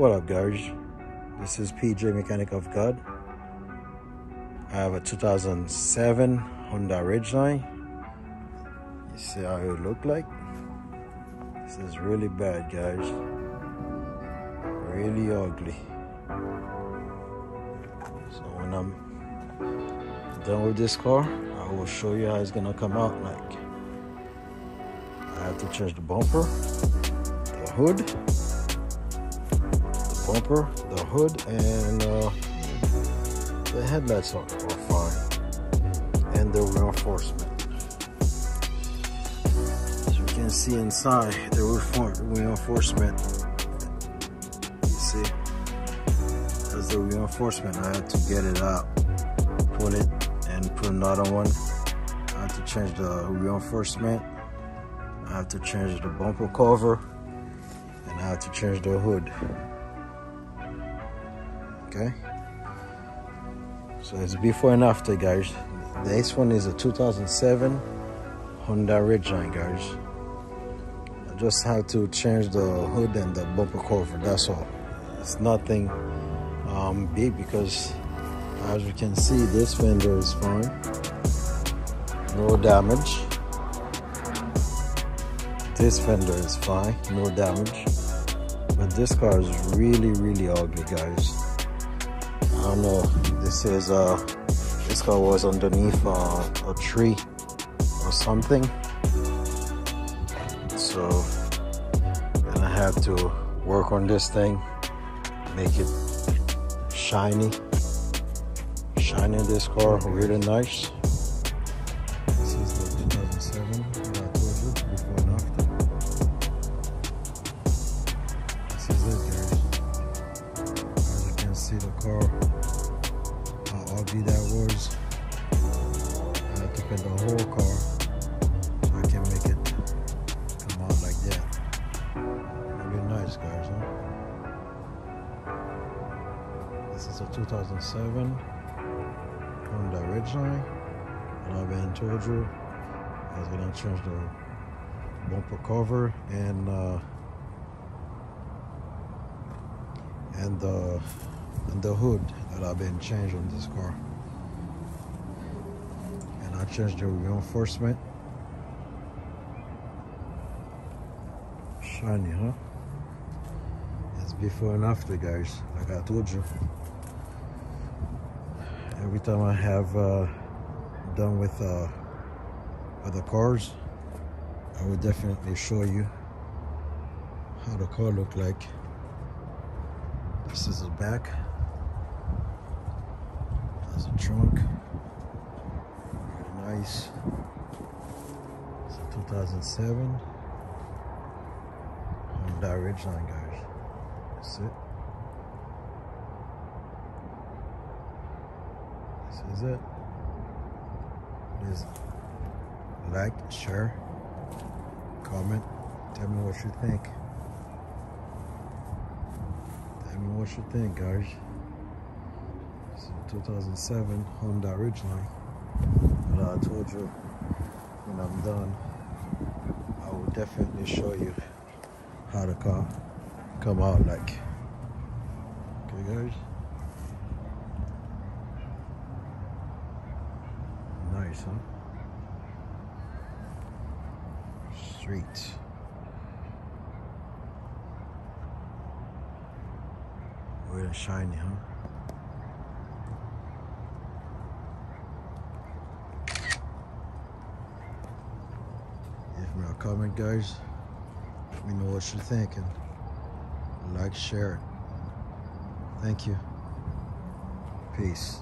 What up guys? This is PJ Mechanic of God. I have a 2007 Honda Ridgeline. You see how it look like? This is really bad guys. Really ugly. So when I'm done with this car, I will show you how it's gonna come out like. I have to change the bumper, the hood, bumper, the hood, and uh, the headlights are, fine, and the reinforcement. As you can see inside, the reinforcement, you see, that's the reinforcement. I had to get it out, pull it, and put another one. I had to change the reinforcement. I have to change the bumper cover, and I have to change the hood okay? So it's before and after guys. This one is a 2007 Honda Ridgeline guys. I just have to change the hood and the bumper cover that's all. It's nothing um, big because as you can see this fender is fine. No damage. This fender is fine no damage. But this car is really really ugly guys I don't know. This is uh, this car was underneath uh, a tree or something. So, I have to work on this thing, make it shiny, shiny this car really nice. That was. I had to paint the whole car so I can make it come out like that. Really nice, guys, huh? This is a 2007 Honda Ridgeline. And I've been told you I was gonna change the bumper cover and uh, and the and the hood that I've been changed on this car. And I changed the reinforcement. Shiny, huh? It's before and after, guys. Like I told you. Every time I have uh, done with uh, other cars, I will definitely show you how the car look like. This is the back. There's a trunk. Very nice. It's a 2007 Honda Ridgeline, guys. That's it. This is it. Please like, share, comment, tell me what you think. Tell me what you think, guys. 2007 Honda Ridgeline. But I told you when I'm done, I will definitely show you how the car come out like. Okay, guys. Nice, huh? Street. Really shiny, huh? leave me a comment guys let me know what you're thinking like share it. Thank you. Peace